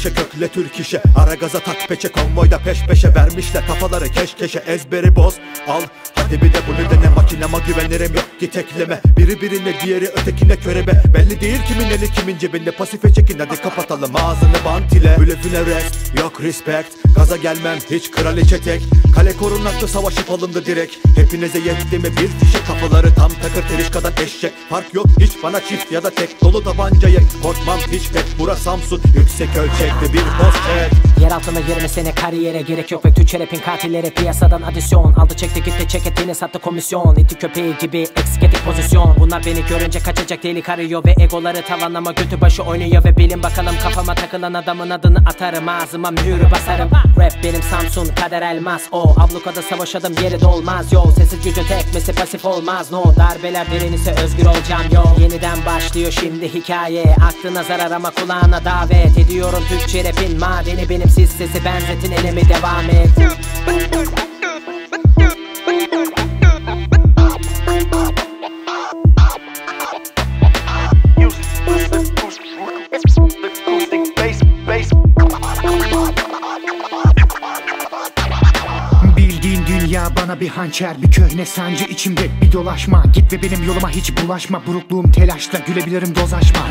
Beşe kökle Türk işe Ara gaza tak peçe konvoyda peş peşe Vermişler kafaları keş keşe. Ezberi boz Al. Hadi bir de bunu dene makinama güvenirim yok git ekleme. Biri birine diğeri ötekine körebe Belli değil kimin eli kimin cebinde. Pasife çekin hadi kapatalım. Ağzını bant ile. Blöfüne rest yok respect. Gaza gelmem hiç kraliçe tek Kale korunaklı savaşıp alındı direkt. Hepinize yetti mi? Bir fişek Kafaları tam takır terişkadan eşek. Fark yok hiç bana çift ya da tek. Dolu tabanca yek korkmam hiç pek. Bura Samsun yüksek ölçekli bir post çek Yer altında 20 sene kariyere gerek yok ve Türkçe rapin katilleri piyasadan adisyon. Aldı çekti gitti ceketini sattı komisyon. İti köpeği gibi eksik etik pozisyon. Bunlar beni görünce kaçacak delik arıyor Ve egoları tavanlama götü başı oynuyor Ve bilin bakalım. Kafama takılan adamın adını atarım Ağzıma mühürü basarım. Rap benim Samsun kader elmas o Ablukada savaşadım yeri dolmaz. Yo Sesi gücü tekmesi pasif olmaz. No Darbeler direnirse özgür olacağım yo. Yeniden başlıyor şimdi hikaye. Aklına zarar ama kulağına davet Ediyorum. Türkçe rapin madeni Benim siz sesi benzetin elemi devam et bana bir hançer Bir köhne sancı içimde. Bir dolaşma Git ve benim yoluma hiç bulaşma. Burukluğum telaşla gülebilirim doz açma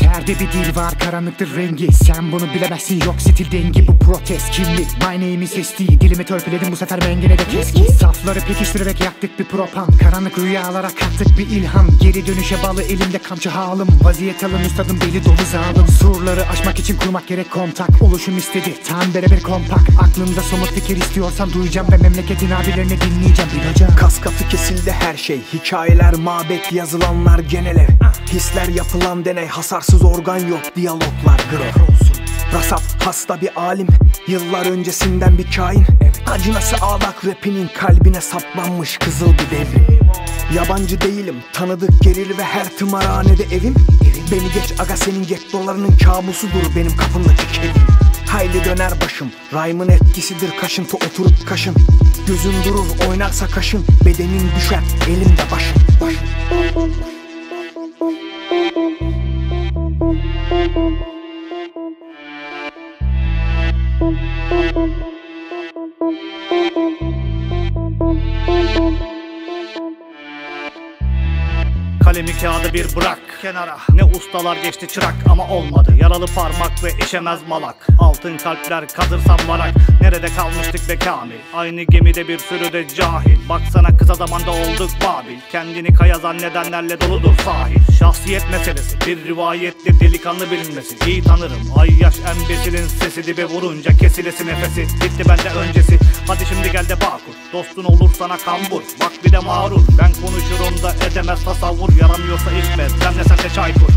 Serde bir dil var karanlıktır rengi. Sen bunu bilemezsin yok stil dengi. Bu protest kimlik My name is ST Dilimi törpüledim bu sefer mengene de keski Safları pekiştirerek yaktık bir propan. Karanlık rüyalara kattık bir ilham. Geri dönüşe bağlı elimde kamçı halım. Vaziyet alın üstadım deli dolu zalim Surları aşmak için kurmak gerek kontak. Oluşum istedi tam bere bir kompak Aklımda somut fikir istiyorsan duyacağım Ve memleketin abilerini dinleyeceğim bileceğim. Kas katı kesildi her şey. Hikayeler mabet yazılanlar genel ev. Hisler yapılan deney. Hasarsız organ yok diyaloglar grev Rasap hasta bir alim. Yıllar öncesinden bir kain. Acınası ağlak rapinin kalbine saplanmış kızıl bir devrim. Yabancı değilim tanıdık gelir ve her tımarhanede evim. Beni geç aga senin gettolarının kabusudur benim kapımdaki kedim Hayli döner başım Rhyme'ın etkisidir kaşıntı oturup kaşın Gözün durur oynarsa kaşın Bedenin düşer elimde başım, başım. Kalemi kağıdı bir bırak. Kenara. Ne ustalar geçti çırak ama olmadı. Yaralı parmak ve işemez malak. Altın kalpler kazırsam varak. Nerede kalmıştık be Kamil? Aynı gemide bir sürü de cahil. Baksana kısa zamanda olduk Babil. Kendini kaya zannedenlerle doludur sahil Şahsiyet meselesi. Bir rivayettir delikanlı bilinmesi İyi tanırım. Ay yaş embesilin sesi dibe vurunca kesilesi nefesi. Bitti bende öncesi. Hadi şimdi gel de bakur. Dostun olur sana kambur bak bir de mağrur. Ben konuşurum da edemez tasavvur Yaramıyorsa içme demle sen de çay kur